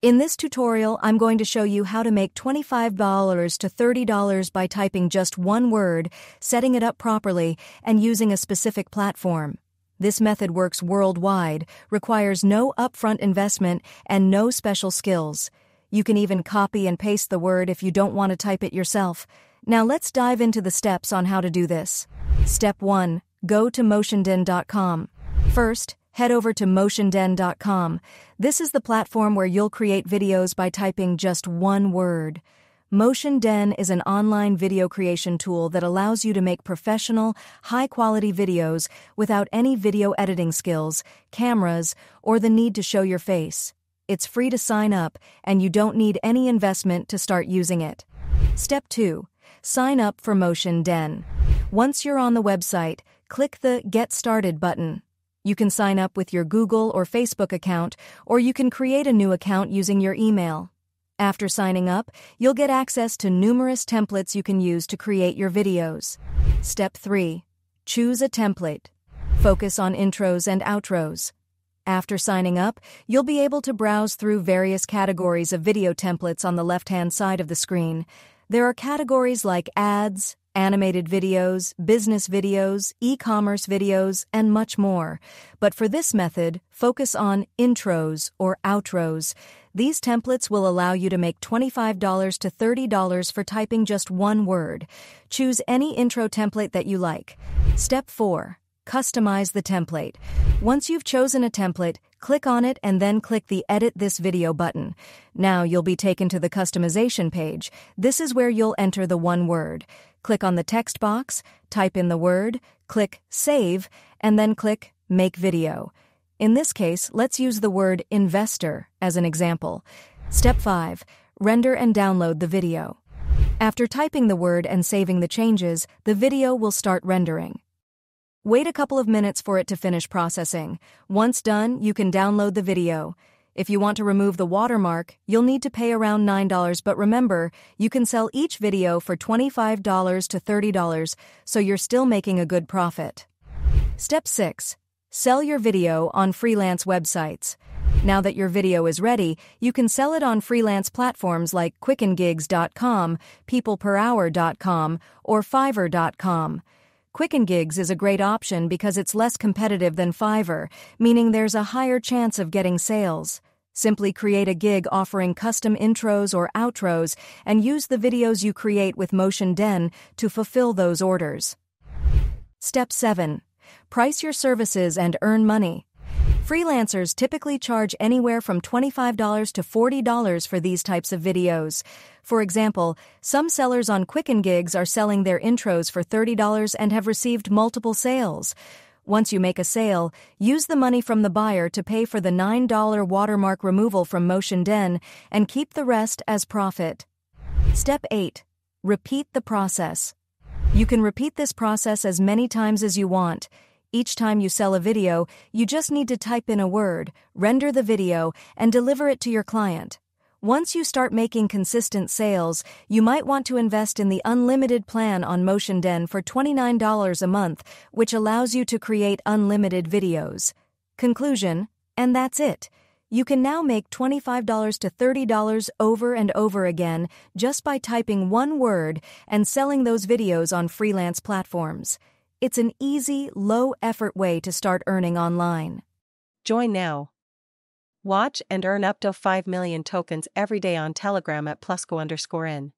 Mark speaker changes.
Speaker 1: In this tutorial, I'm going to show you how to make $25 to $30 by typing just one word, setting it up properly, and using a specific platform. This method works worldwide, requires no upfront investment, and no special skills. You can even copy and paste the word if you don't want to type it yourself. Now let's dive into the steps on how to do this. Step 1. Go to motionden.com. First, head over to motionden.com. This is the platform where you'll create videos by typing just one word. MotionDen is an online video creation tool that allows you to make professional, high quality videos without any video editing skills, cameras, or the need to show your face. It's free to sign up, and you don't need any investment to start using it. Step 2. Sign up for MotionDen. Once you're on the website, click the Get Started button. You can sign up with your Google or Facebook account, or you can create a new account using your email. After signing up, you'll get access to numerous templates you can use to create your videos. Step 3. Choose a template. Focus on intros and outros. After signing up, you'll be able to browse through various categories of video templates on the left hand side of the screen. There are categories like ads, animated videos, business videos, e-commerce videos, and much more. But for this method, focus on intros or outros. These templates will allow you to make $25 to $30 for typing just one word. Choose any intro template that you like. Step 4. Customize the template. Once you've chosen a template, click on it and then click the Edit this video button. Now you'll be taken to the customization page. This is where you'll enter the one word. Click on the text box, type in the word, click Save, and then click Make Video. In this case, let's use the word investor as an example. Step 5. Render and download the video. After typing the word and saving the changes, the video will start rendering. Wait a couple of minutes for it to finish processing. Once done, you can download the video. If you want to remove the watermark, you'll need to pay around $9, but remember, you can sell each video for $25 to $30, so you're still making a good profit. Step 6. Sell your video on freelance websites. Now that your video is ready, you can sell it on freelance platforms like quickengigs.com, peopleperhour.com, or fiverr.com. Quicken Gigs is a great option because it's less competitive than Fiverr, meaning there's a higher chance of getting sales. Simply create a gig offering custom intros or outros and use the videos you create with Motion Den to fulfill those orders. Step 7. Price your services and earn money. Freelancers typically charge anywhere from $25 to $40 for these types of videos. For example, some sellers on Quicken Gigs are selling their intros for $30 and have received multiple sales. Once you make a sale, use the money from the buyer to pay for the $9 watermark removal from MotionDen and keep the rest as profit. Step 8. Repeat the process. You can repeat this process as many times as you want. Each time you sell a video, you just need to type in a word, render the video, and deliver it to your client. Once you start making consistent sales, you might want to invest in the unlimited plan on MotionDen for $29 a month, which allows you to create unlimited videos. Conclusion, and that's it. You can now make $25 to $30 over and over again just by typing one word and selling those videos on freelance platforms. It's an easy, low effort way to start earning online.
Speaker 2: Join now. Watch and earn up to 5 million tokens every day on Telegram at Plusco underscore in.